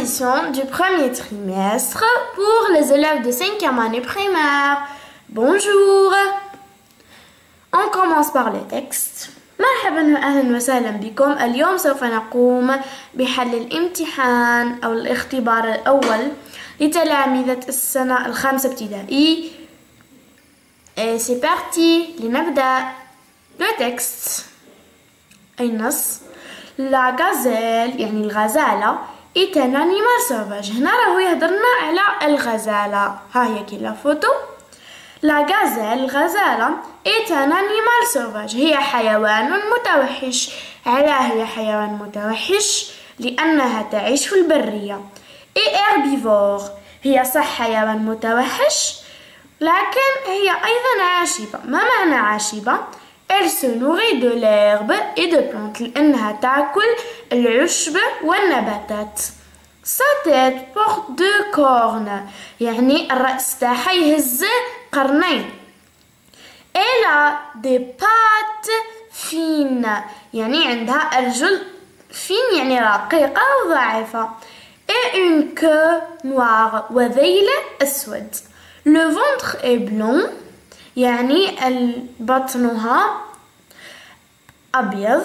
Exposition du premier trimestre pour les élèves de 5e année primaire. Bonjour. On commence par les textes. مرحبا واهلا وسهلا بكم اليوم سوف نقوم بحل الامتحان او الاختبار الاول لتلامذة السنة الخامسة ابتدائي سي بارتي لنبدأ لو تكست أي النص لا غازيل يعني الغزالة un animal sauvage هنا راهو يهضرنا على الغزالة. ها هي كي لا فوتو. لا غازيل الغزالة un animal sauvage هي حيوان متوحش. علاه هي حيوان متوحش لأنها تعيش في البرية. et herbivore هي صح حيوان متوحش لكن هي أيضا عاشبة. ما معنى عاشبة؟ Elle se nourrit de l'herbe et de plantes لأنها تأكل العشب والنباتات Sa tête porte deux cornes يعني الرأس تاعها يهز قرنين Elle a des pattes fines يعني عندها أرجل فين يعني رقيقة وضعيفة et une queue noire وذيل أسود Le ventre est blanc يعني البطنها أبيض.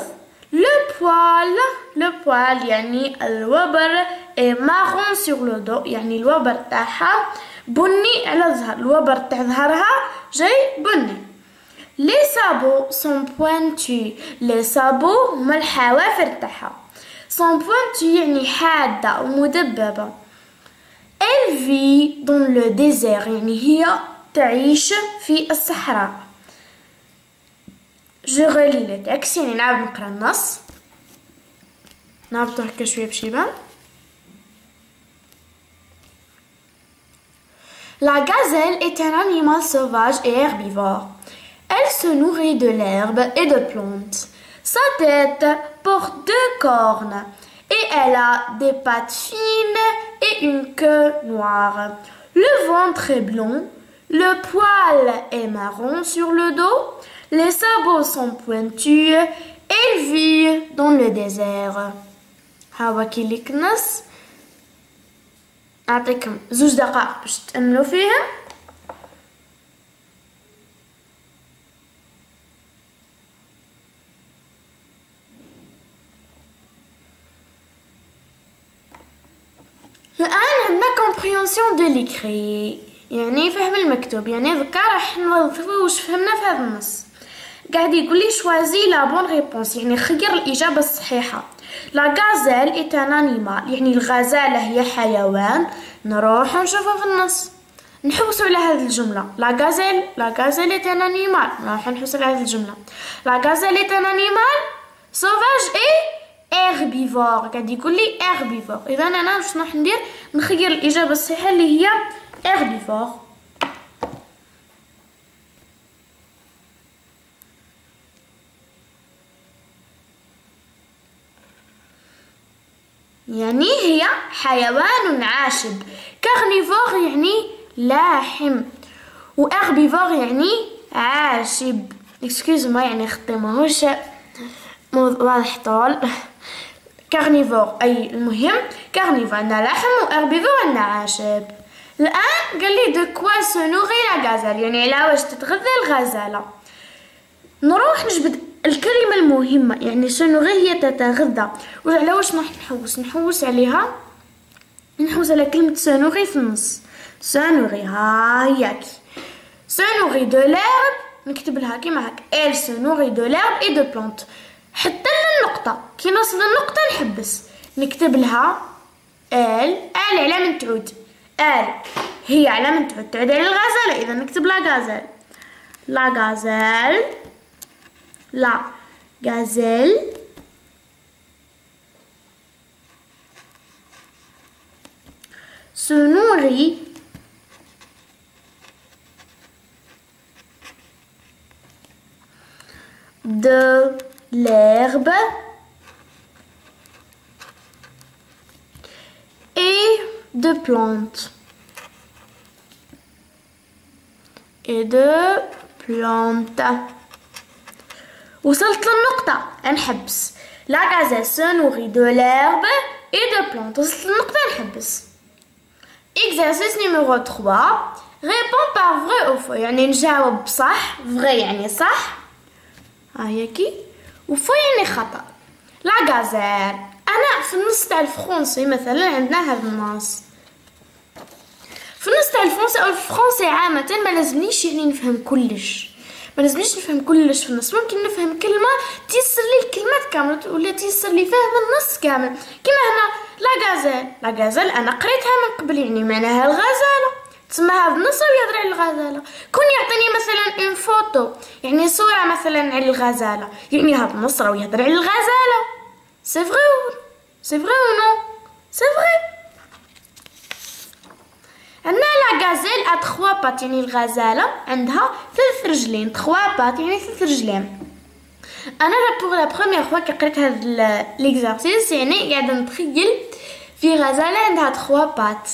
Le poil. Le poil يعني الوبر. Est marron sur le dos يعني الوبر تاعها. بني على الظهر. الوبر تاع ظهرها. جاي بني. Les sabots sont pointus. Les sabots هما الحوافر تاعها. Sont pointus يعني حادة ومدببة. Elle vit dans le désert يعني هي تعيش في الصحراء. جو غولي لو تكست يعني نعاود نقرا النص نهبطو هكا شويه باش يبان La gazelle est un animal sauvage et herbivore. Elle se nourrit de l'herbe et de plantes. Sa tête porte deux cornes et elle a des pattes fines et une queue noire. Le ventre est blanc, le poil est marron sur le dos, les sabots sont pointus, elle vit dans le désert. هاو كيليك نص أعطيكم زوج دقائق باش تأملوا فيها الآن عندنا compréhension de l'écrit يعني فهم المكتوب يعني ذكا راح نوظفو واش فهمنا في هذا النص قاعد يقول لي choisis la bonne réponse يعني خير الإجابة الصحيحة. la gazelle est un animal يعني الغزالة هي حيوان نروح نشوفه في النص. نحوسوا على هذه الجملة. la gazelle la gazelle est un animal. نروح نحوس على هذه الجملة. la gazelle est un animal sauvage et herbivore. قاعد يقول لي herbivore. اذا أنا واش راح ندير نخير الإجابة الصحيحة اللي هي herbivore. يعني هي حيوان عاشب. carnivore يعني لاحم. و herbivore يعني عاشب. excusez-moi يعني خطي ماهوش واضح طول. carnivore أي المهم carnivore عندنا لحم و herbivore عندنا عاشب. الآن قال لي de quoi se la gazelle يعني على واش تتغذى الغزالة؟ نروح نجبد الكلمة المهمة يعني se nourrit هي تتغذى. وعلى واش راح نحوس؟ نحوس عليها؟ نحوس على كلمة se nourrit في النص. se nourrit ها هياكي se nourrit de l'herbe نكتب لها كيما هاك elle se nourrit de l'herbe et de plantes حتى للنقطة. كي نوصل للنقطة نحبس. نكتب لها ال ال علامة تعود. ال هي علامة تعود. تعود على الغزالة. إذا نكتب لا غازال لا غازال la gazelle. Se nourrit. De l'herbe. Et de plantes. Et de plantes وصلت للنقطة. نحبس. لا se nourrit de l'herbe et de plantes وصلت للنقطة نحبس. Exercice numéro 3 réponds par vrai ou faux. يعني نجاوب بصح vrai يعني صح. ها هي كي؟ وفو يعني خطأ. لا غازير أنا في النص تاع الفرنسي مثلا عندنا هذا النص في النص تاع الفرنسي أو الفرنسي عامة ما لازمنيش يعني نفهم كلش. ما لازمنيش نفهم كلش في النص ممكن نفهم كلمة تيسر لي الكلمات كاملة ولا تيسر لي فهم النص كامل. كيما هنا لا غازيل لا غازيل أنا قريتها من قبل يعني معناها الغزالة تسمى هذا النص يهضر على الغزالة كون يعطيني مثلا une photo يعني صورة مثلا على الغزالة يعني هذا النص يهضر على الغزالة c'est vrai c'est vrai non c'est vrai عندنا la gazelle a trois pattes يعني الغزالة عندها ثلاث رجلين trois pattes يعني ثلاث رجلين. أنا pour la première fois كي قريت هذا l'exercice يعني قاعدة نتخيل في غزالة عندها trois pattes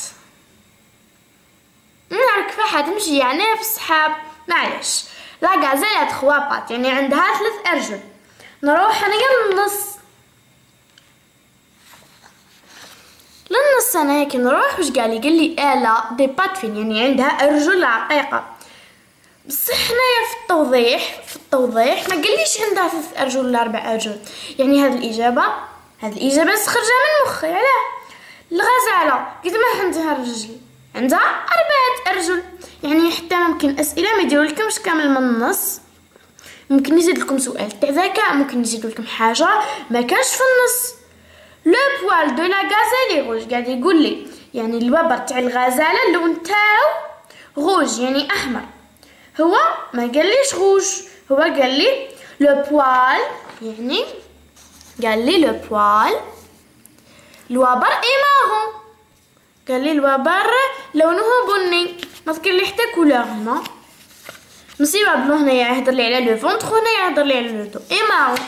نعرف كيفاش تمشي يعني في السحاب معليش. لا غازيل تخوا بات يعني عندها ثلاث أرجل. نروح أنا للنص للنص أنا هيك نروح. واش قال لي؟ قال الا دي بات فين يعني عندها أرجل عقيقة. بصح حنايا في التوضيح في التوضيح ما قاليش عندها ثلاث أرجل ولا أربع أرجل. يعني هذه الإجابة هذه الإجابة خرجه من مخي. علاه. الغزالة. قد ما عندها رجل. عندها أربعة أرجل. يعني حتى ممكن أسئلة ما يديروا لكمش كامل من النص. ممكن يزيد لكم سؤال. تاع ذكاء ممكن يزيد لكم حاجة. ما كانش في النص. le poil de la gazelle rouge قاعد يقول لي يعني الوبر تاع الغزالة اللون تاعو روج يعني أحمر. هو ما قاليش روج هو قال لي le poil يعني قال لي le poil الوبر est marron قال لي الوبر لونه بني. ما ذكر لي حتى couleur هنا مصيبة bleu هنايا يهضر لي على le ventre هنا يهضر لي على le dos est marron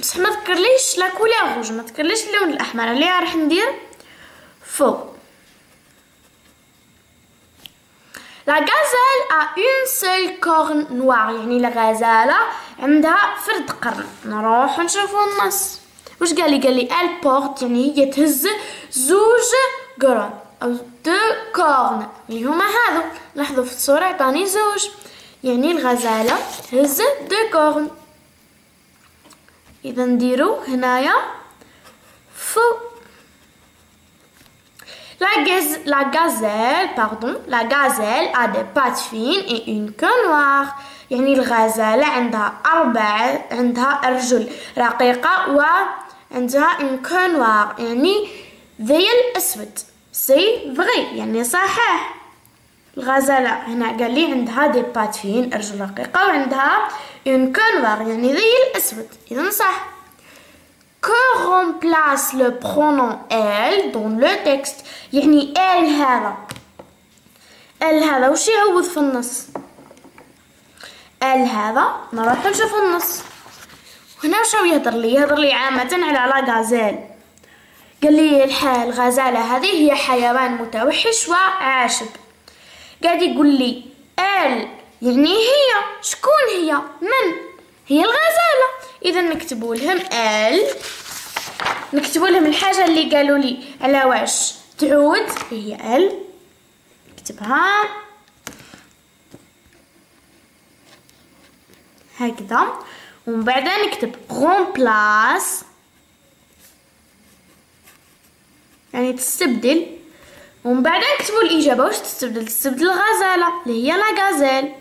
بصح ما ذكرليش la couleur rouge ما ذكرليش اللون الأحمر اللي راح ندير faux la gazelle a une seule corne noire يعني الغزاله عندها فرد قرن. نروح نشوفو النص. واش قال لي؟ قال لي elle porte يعني هي تهز زوج قرن أو deux cornes اللي هما هذو لاحظوا في الصورة عطاني زوج. يعني الغزاله تهز deux cornes إذا نديرو هنايا. faux La, gaz la gazelle, pardon, la gazelle a des pattes fines et. يعني الغزالة عندها أربع عندها أرجل رقيقة وعندها une queue noire. يعني ذي الأسود. سي فغي. يعني صحيح. الغزالة. هنا قال لي عندها دي بات فين رقيقة وعندها queue noire يعني ذي الأسود. إذا صح. Que remplace le pronom elle dans le texte يعني elle هذا. Elle هذا وش يعوض في النص؟ Elle هذا نروح نشوف النص. هنا وش يهضر لي؟ يهضر لي عامة على لا غازيل قال لي الغزالة هذه هي حيوان متوحش وعاشب. قاعد يقول لي آل يعني هي شكون هي؟ من؟ هي الغزالة. إذا نكتبوا لهم آل. نكتبوا لهم الحاجة اللي قالوا لي على واش تعود؟ هي آل. نكتبها. هكذا. ومن بعد نكتب remplace يعني تستبدل. ومن بعد نكتبوا الإجابة واش تستبدل تستبدل الغزالة اللي هي لا غازيل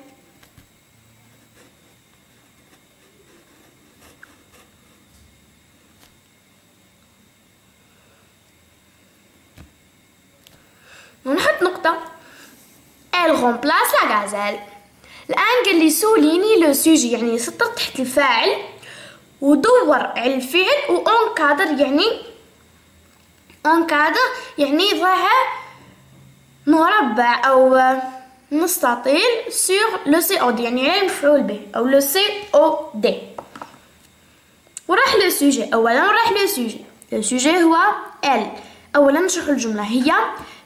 ونحط نقطة elle remplace la gazelle. الآن قال لي souligne le sujet يعني سطر تحت الفاعل ودور على الفعل و encadre يعني encadre يعني ضع مربع أو مستطيل sur le COD يعني على المفعول به أو le COD وراح le sujet أولا راح le sujet le sujet هو elle أولا نشرح الجملة هي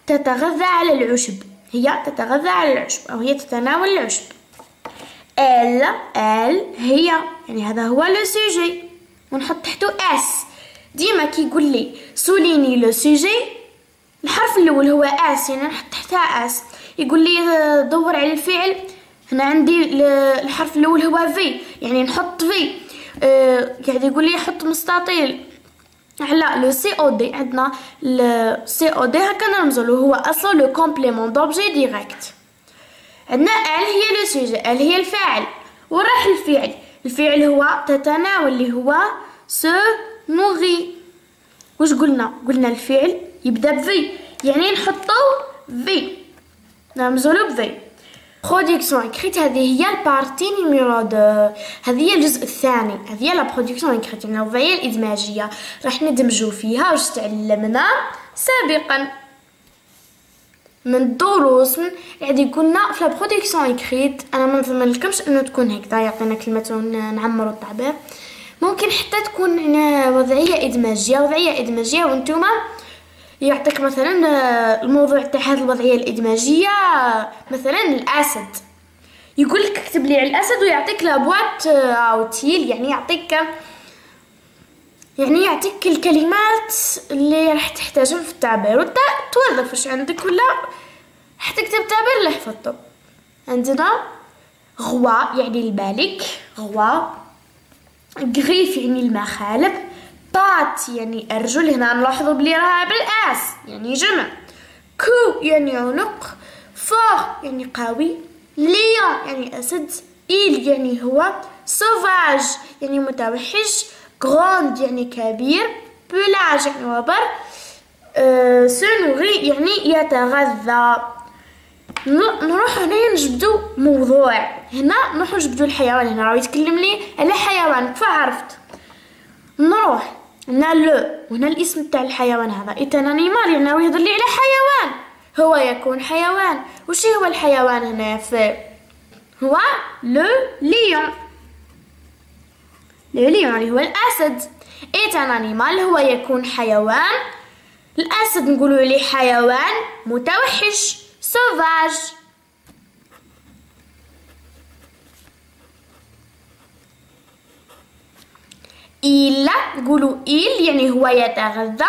تتغذى على العشب. هي تتغذى على العشب أو هي تتناول العشب. elle elle هي يعني هذا هو le sujet. ونحط تحته S ديما كيقول لي souligne le sujet. الحرف الأول هو S يعني نحط تحتها S. يقول لي آه، دور على الفعل. هنا عندي الحرف الأول هو V يعني نحط V أه قاعد يقول لي حط مستطيل. على لو سي أو دي عندنا سي أو دي هكا نرمزو هو أصلا le complément d'objet direct عندنا elle هي le sujet elle هي الفاعل. وراح الفعل. الفعل هو تتناول اللي هو se nourrit واش قلنا؟ قلنا الفعل يبدا ب V يعني نحطو V نرمزولو ب V production écrite هذه هي ال partie numéro deux. هذه هي الجزء الثاني. هذه هي la production écrite يعني الوضعيه الإدماجية. راح ندمجو فيها واش تعلمنا سابقا. من الدروس يعني قلنا في la production écrite أنا ما نضمنلكمش إنه تكون هكذا. يعطينا كلمة نعمروا التعبير ممكن حتى تكون وضعية إدماجية. وضعية إدماجية وأنتم يعطيك مثلا آه، الموضوع تاع هذه الوضعية الإدماجية مثلا الأسد. يقول لك اكتب لي على الأسد ويعطيك لابوات أو تيل يعني يعطيك يعني يعطيك الكلمات اللي راح تحتاجهم في التعبير. وانت توظف واش عندك ولا راح تكتب تعبير اللي حفظته. عندنا غوا يعني الملك غوا. غريف يعني المخالب. pattes يعني أرجل هنا نلاحظوا بلي راها بال S يعني جمع. cou يعني عنق fort يعني قوي lion يعني أسد il يعني هو sauvage يعني متوحش grande يعني كبير pelage يعني وبر أه se nourrit يعني يتغذى. نروح هنا نجبدو موضوع. هنا نروح نجبدو الحيوان هنا راه يتكلم لي على حيوان فعرفت نروح. هنا le وهنا الاسم تاع الحيوان هذا. est un animal يعني يهضر لي على حيوان. هو يكون حيوان. وش هو الحيوان هنا في هو le lion le lion هو الأسد. est un animal هو يكون حيوان. الأسد نقولوا عليه حيوان متوحش sauvage. Il نقولوا il يعني هو يتغذى.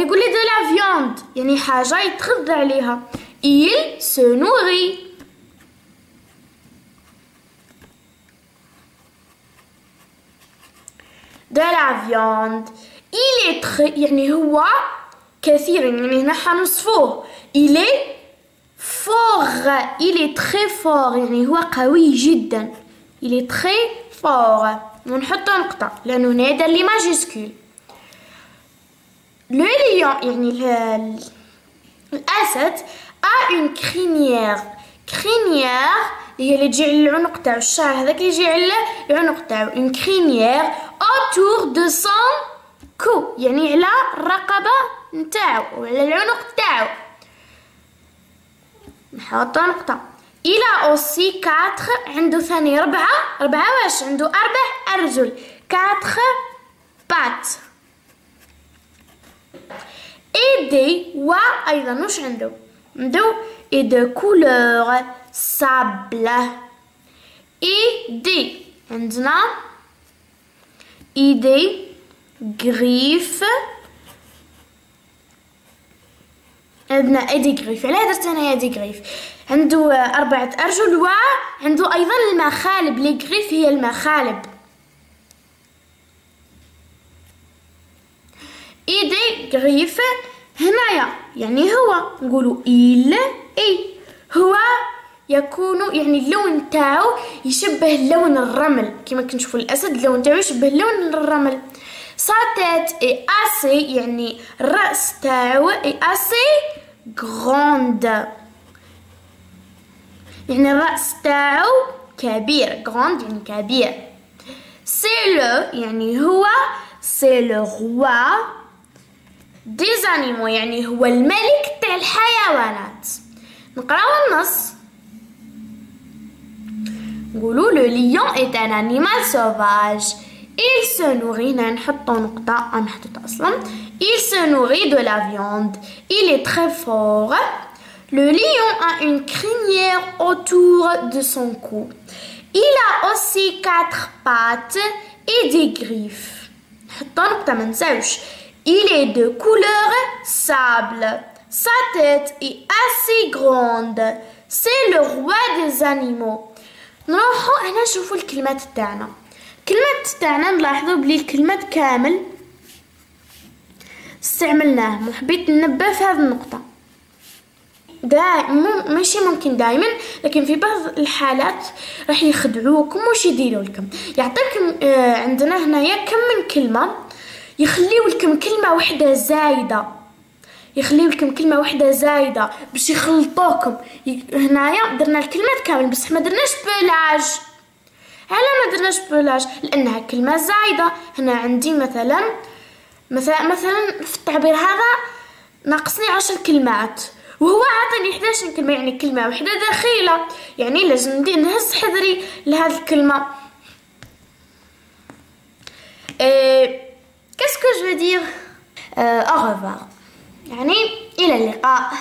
يقول لي de la viande يعني حاجة يتغذى عليها. il se nourrit. de la viande il يعني هو كثير يعني هنا حنوصفوه. il est fort. il est يعني هو قوي جدا. il est très ونحط نقطة لأنه هنا دار لي majuscule le lion يعني الأسد a une crinière crinière هي اللي تجي على العنق تاعو الشعر هذاك يجي على العنق تاعو une crinière autour de son cou يعني على الرقبة نتاعو وعلى العنق تاعو نحط نقطة إلى أوسي كاتخ عنده ثاني ربعة ربعة واش؟ عنده أربع أرجل. بات. إيدي و أيضا واش عنده؟ عنده إيدي كولور سابلة إيدي. عندنا إيدي غريف. عندنا ايدي غريف علاه درت أنا ايدي غريف عنده أربعة أرجل وعنده أيضا المخالب. لي غريف هي المخالب. إيدي غريف هنايا. يعني هو. نقولوا إيل. إي. هو يكون يعني اللون تاعو يشبه لون الرمل. كما كنشوفوا الأسد اللون تاعو يشبه لون الرمل. sa tête est assez يعني الراس تاعو est assez. grande يعني الرأس تاعو كبير grande يعني كبير c'est le يعني هو c'est le roi des animaux يعني هو الملك تاع الحيوانات نقراو النص نقولوا لو ليون est un animal sauvage. Il se nourrit نحطو نقطة نحطو أصلا il se nourrit de la viande il est très fort Le lion a une crinière autour de son cou. Il a aussi quatre pattes et des griffes. نحطو نقطة ما نساوش Il est de couleur sable. Sa tête est assez grande. C'est le roi des animaux. نروحو هنا نشوفو الكلمات تاعنا الكلمات تاعنا نلاحظو بلي الكلمات كامل استعملناه وحبيت ننبه في هذه النقطة. دائما ماشي ممكن دائما لكن في بعض الحالات راح يخدعوكم وش يديروا لكم يعطيكم آه عندنا هنايا كم من كلمة يخليو لكم كلمة واحدة زايدة. يخليو لكم كلمة واحدة زايدة باش يخلطوكم. هنايا درنا الكلمات كامل بس ما درناش بلاج. على ما درناش بلاج لأنها كلمة زايدة. هنا عندي مثلا مثلا مثلا في التعبير هذا ناقصني عشر كلمات. وهو عطاني 11 كلمة يعني كلمة واحدة دخيلة يعني لازم ندير نهز حذري لهذه الكلمة. qu'est-ce que je veux dire euh, au revoir. يعني إلى اللقاء.